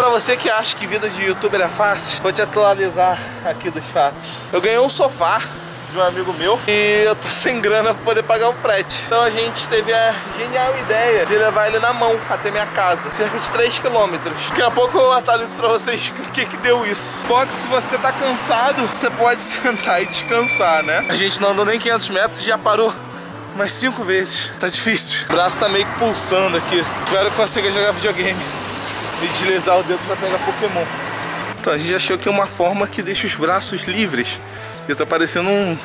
Pra você que acha que vida de youtuber é fácil, vou te atualizar aqui dos fatos. Eu ganhei um sofá de um amigo meu e eu tô sem grana pra poder pagar o frete. Então a gente teve a genial ideia de levar ele na mão até minha casa, cerca de 3 km. Daqui a pouco eu atualizo pra vocês o que que deu isso. Bom que se você tá cansado, você pode sentar e descansar, né? A gente não andou nem 500 metros e já parou umas 5 vezes. Tá difícil. O braço tá meio que pulsando aqui. Espero que consiga jogar videogame e deslizar o dedo pra pegar Pokémon. Então a gente achou que é uma forma que deixa os braços livres. E tá parecendo um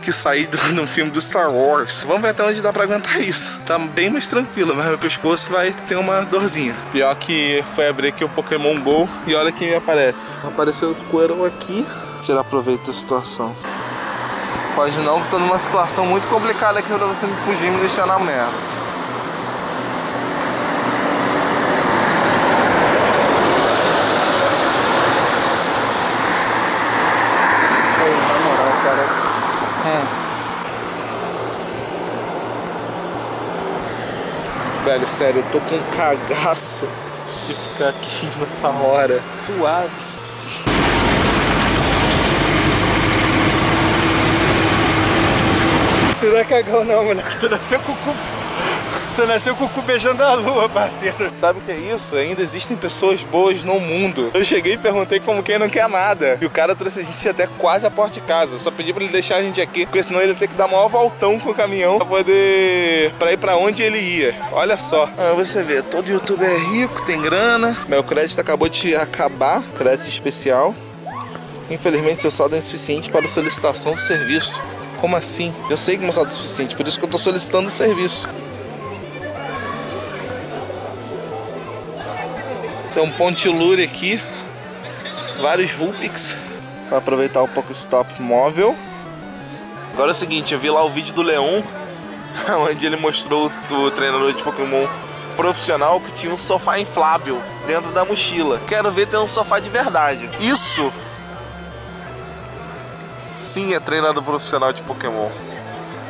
que saí do, no filme do Star Wars. Vamos ver até onde dá pra aguentar isso. Tá bem mais tranquilo, mas meu pescoço vai ter uma dorzinha. Pior que foi abrir aqui o Pokémon GO e olha quem me aparece. Apareceu o Squirtle aqui. Tirar proveito da situação. Pode não, que tô numa situação muito complicada aqui pra você me fugir e me deixar na merda. Ei, na cara. Velho, sério, eu tô com um cagaço de ficar aqui nessa hora. Suave. Tu não é cagão não, moleque. Tu nasceu com o cu. Tu nasceu com o cu beijando a lua, parceiro. Sabe o que é isso? Ainda existem pessoas boas no mundo. Eu cheguei e perguntei como quem não quer nada. E o cara trouxe a gente até quase a porta de casa. Eu só pedi pra ele deixar a gente aqui, porque senão ele ia ter que dar maior voltão com o caminhão pra poder. pra ir pra onde ele ia. Olha só. Ah, você vê, todo youtuber é rico, tem grana. Meu crédito acabou de acabar, crédito especial. Infelizmente, seu saldo é insuficiente para solicitação do serviço. Como assim? Eu sei que meu saldo é insuficiente, por isso que eu tô solicitando o serviço. Tem um Pontilure aqui, vários Vulpix para aproveitar o Pokestop móvel. Agora é o seguinte, eu vi lá o vídeo do Leon, onde ele mostrou o treinador de Pokémon profissional que tinha um sofá inflável dentro da mochila. Quero ver ter um sofá de verdade. Isso sim é treinador profissional de Pokémon.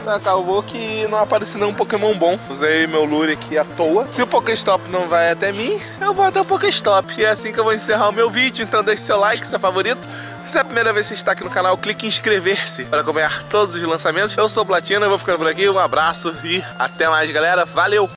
Acabou que não apareceu nenhum Pokémon bom. Usei meu lure aqui à toa. Se o Pokéstop não vai até mim, eu vou até o Pokéstop. E é assim que eu vou encerrar o meu vídeo. Então deixe seu like, seu favorito. Se é a primeira vez que você está aqui no canal, clique em inscrever-se para acompanhar todos os lançamentos. Eu sou o Platina, eu vou ficando por aqui. Um abraço e até mais, galera. Valeu!